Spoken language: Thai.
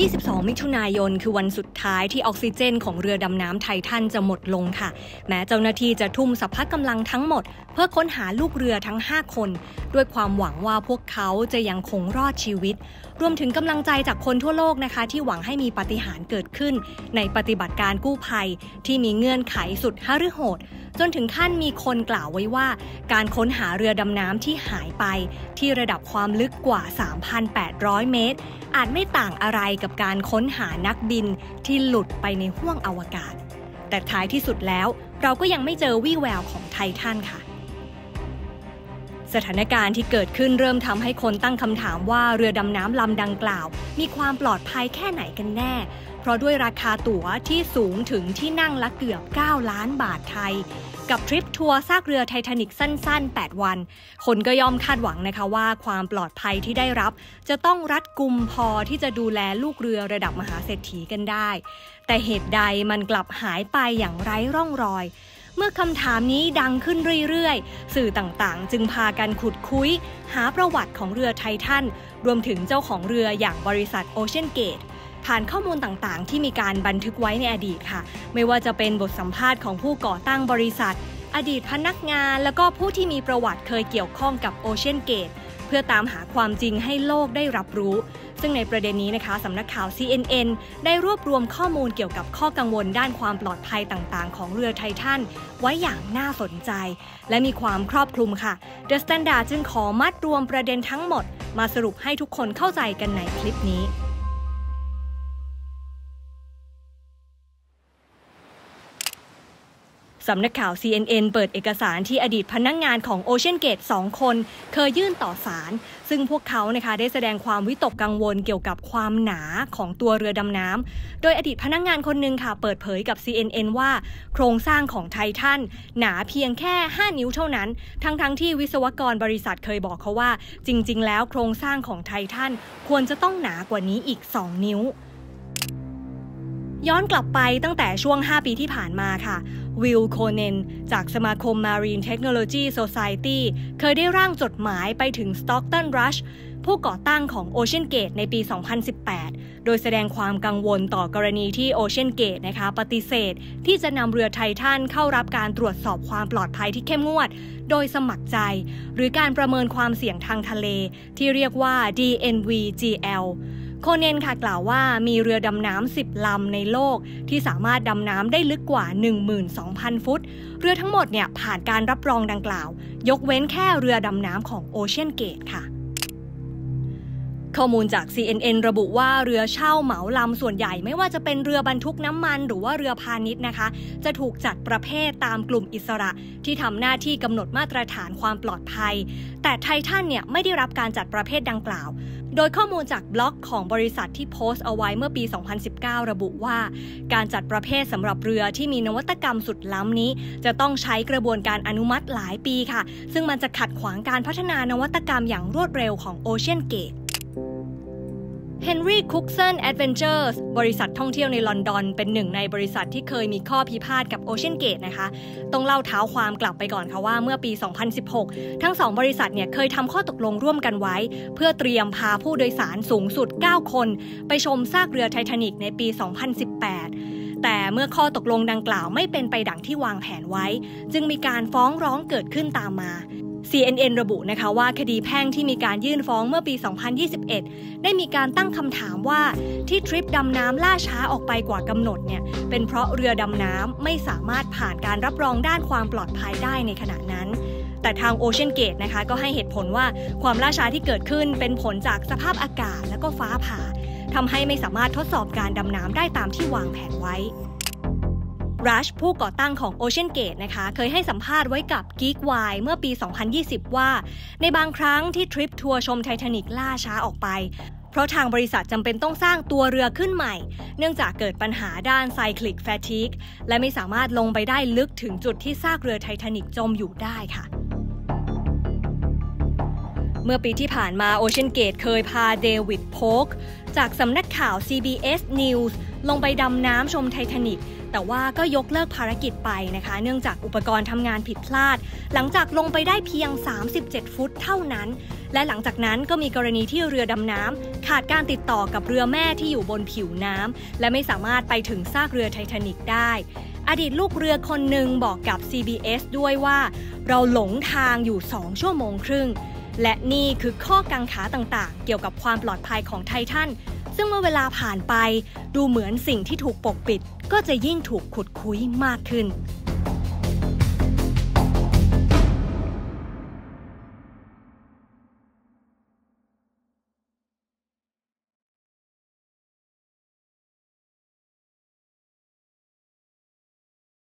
22 มิถุนายน คือวันสุดท้ายที่ออกซิเจนของเรือดำน้ำไททันจะหมดลงค่ะ แม้เจ้าหน้าที่จะทุ่มสัพพะกำลังทั้งหมด เพื่อค้นหาลูกเรือทั้ง 5 คน ด้วยความหวังว่าพวกเขาจะยังคงรอดชีวิต รวมถึงกำลังใจจากคนทั่วโลกนะคะ ที่หวังให้มีปาฏิหาริย์เกิดขึ้น ในปฏิบัติการกู้ภัยที่มีเงื่อนไขสุดหฤโหด จนถึงขั้นมีคนกล่าวไว้ว่า การค้นหาเรือดำน้ำที่หายไป ที่ระดับความลึกกว่า 3,800 เมตร อาจไม่ต่างอะไรกับการค้นหานักบินที่หลุดไปในห้วงอวกาศ แต่ท้ายที่สุดแล้ว เราก็ยังไม่เจอวี่แววของไททันค่ะ สถานการณ์ที่เกิดขึ้นเริ่มทำให้คนตั้งคำถามว่าเรือดำน้ำลำดังกล่าว มีความปลอดภัยแค่ไหนกันแน่ เพราะด้วยราคาตั๋วที่สูงถึงที่นั่งละเกือบ 9 ล้านบาทไทย กับทริปทัวร์ซากเรือไททานิกสั้น ๆ 8 วัน คนก็ย่อมคาดหวังนะคะว่าความปลอดภัยที่ได้รับ จะต้องรัดกุมพอที่จะดูแลลูกเรือระดับมหาเศรษฐีกันได้ แต่เหตุใดมันกลับหายไปอย่างไร้ร่องรอย เมื่อคำถามนี้ดังขึ้นเรื่อยๆ สื่อต่างๆ จึงพากันขุดคุย หาประวัติของเรือไททัน รวมถึงเจ้าของเรืออย่างบริษัทโอเชียนเกตผ่านข้อมูลต่างๆ ที่มีการบันทึกไว้ในอดีตค่ะ ไม่ว่าจะเป็นบทสัมภาษณ์ของผู้ก่อตั้งบริษัท อดีตพนักงาน แล้วก็ผู้ที่มีประวัติเคยเกี่ยวข้องกับโอเชียนเกตเพื่อตามหาความจริงให้โลกได้รับรู้ ซึ่งในประเด็นนี้นะคะสำนักข่าว CNN ได้รวบรวมข้อมูลเกี่ยวกับข้อกังวลด้านความปลอดภัยต่างๆ ของเรือไททันไว้อย่างน่าสนใจ และมีความครอบคลุมค่ะ The Standard จึงขอมัดรวมประเด็นทั้งหมด มาสรุปให้ทุกคนเข้าใจกันในคลิปนี้ สำนักข่าว CNN เปิดเอกสารที่อดีตพนักงงานของ Ocean Gate 2 คน เคยยื่นต่อศาล ซึ่งพวกเขานะคะได้แสดงความวิตกกังวลเกี่ยวกับความหนาของตัวเรือดำน้ำ โดยอดีตพนักงงานคนหนึ่งค่ะเปิดเผยกับ CNN ว่า โครงสร้างของไททันหนาเพียงแค่ 5 นิ้วเท่านั้น ทั้งๆทที่วิศวกรบริษัทเคยบอกเขาว่า จริง ๆ แล้วโครงสร้างของไททันควรจะต้องหนากว่านี้อีก 2 นิ้ว ย้อนกลับไปตั้งแต่ช่วง 5 ปีที่ผ่านมาค่ะ วิลโคเนนจากสมาคม Marine Technology Society เคยได้ร่างจดหมายไปถึง Stockton Rush ผู้ก่อตั้งของ Ocean Gate ในปี 2018 โดยแสดงความกังวลต่อกรณีที่ Ocean Gate นะคะปฏิเสธ ที่จะนำเรือไททันเข้ารับการตรวจสอบความปลอดภัยที่เข้มงวด โดยสมัครใจ หรือการประเมินความเสี่ยงทางทะเล ที่เรียกว่า DNVGL โคเนนค่ะกล่าวว่ามีเรือดำน้ำ10ลำในโลก ที่สามารถดำน้ำได้ลึกกว่า 12,000 ฟุต เรือทั้งหมดเนี่ยผ่านการรับรองดังกล่าว ยกเว้นแค่เรือดำน้ำของโอเชียนเกตค่ะข้อมูลจาก CNN ระบุว่าเรือเช่าเหมาลำส่วนใหญ่ไม่ว่าจะเป็นเรือบรรทุกน้ำมันหรือว่าเรือพาณิชย์นะคะ จะถูกจัดประเภทตามกลุ่มอิสระ ที่ทำหน้าที่กำหนดมาตรฐานความปลอดภัย แต่ไททันเนี่ยไม่ได้รับการจัดประเภทดังกล่าว โดยข้อมูลจากบล็อกของบริษัทที่โพสต์เอาไว้เมื่อปี 2019 ระบุว่า การจัดประเภทสำหรับเรือที่มีนวัตกรรมสุดล้ำนี้ จะต้องใช้กระบวนการอนุมัติหลายปีค่ะ ซึ่งมันจะขัดขวางการพัฒนานวัตกรรมอย่างรวดเร็วของ Ocean Gate Henry Cookson Adventures บริษัทท่องเที่ยวในลอนดอน เป็นหนึ่งในบริษัทที่เคยมีข้อพิพาทกับ Ocean Gate นะคะ ต้องเล่าเท้าความกลับไปก่อนค่ะว่าเมื่อปี 2016 ทั้งสองบริษัทเนี่ยเคยทำข้อตกลงร่วมกันไว้ เพื่อเตรียมพาผู้โดยสารสูงสุด 9 คน ไปชมซากเรือไททานิกในปี 2018แต่เมื่อข้อตกลงดังกล่าวไม่เป็นไปดังที่วางแผนไว้ จึงมีการฟ้องร้องเกิดขึ้นตามมา CNN ระบุนะคะว่าคดีแพ่งที่มีการยื่นฟ้องเมื่อปี 2021 ได้มีการตั้งคำถามว่าที่ทริปดำน้ำล่าช้าออกไปกว่ากำหนดเนี่ยเป็นเพราะเรือดำน้ำไม่สามารถผ่านการรับรองด้านความปลอดภัยได้ในขณะนั้น แต่ทาง Ocean Gate นะคะก็ให้เหตุผลว่าความล่าช้าที่เกิดขึ้นเป็นผลจากสภาพอากาศและก็ฟ้าผ่าทำให้ไม่สามารถทดสอบการดำน้ำได้ตามที่วางแผนไว้ รัชผู้ก่อตั้งของ Ocean Gate นะคะ เคยให้สัมภาษณ์ไว้กับ Geek Wire เมื่อปี 2020 ว่า ในบางครั้งที่ทริปทัวร์ชมไททานิกล่าช้าออกไป เพราะทางบริษัทจำเป็นต้องสร้างตัวเรือขึ้นใหม่ เนื่องจากเกิดปัญหาด้านไซคลิกแฟติกและไม่สามารถลงไปได้ลึกถึงจุดที่ซากเรือไททานิกจมอยู่ได้ค่ะเมื่อปีที่ผ่านมา Ocean Gate เคยพาเดวิดโพกจากสำนักข่าว CBS News ลงไปดำน้ำชมไททานิก แต่ว่าก็ยกเลิกภารกิจไปนะคะ เนื่องจากอุปกรณ์ทำงานผิดพลาด หลังจากลงไปได้เพียง 37 ฟุตเท่านั้น และหลังจากนั้นก็มีกรณีที่เรือดำน้ำขาดการติดต่อกับเรือแม่ที่อยู่บนผิวน้ำและไม่สามารถไปถึงซากเรือไททานิกได้อดีตลูกเรือคนหนึ่งบอกกับ CBS ด้วยว่า เราหลงทางอยู่ 2 ชั่วโมงครึ่ง และนี่คือข้อกังขาต่างๆ เกี่ยวกับความปลอดภัยของไททันซึ่งเมื่อเวลาผ่านไปดูเหมือนสิ่งที่ถูกปกปิด ก็จะยิ่งถูกขุดคุ้ยมากขึ้น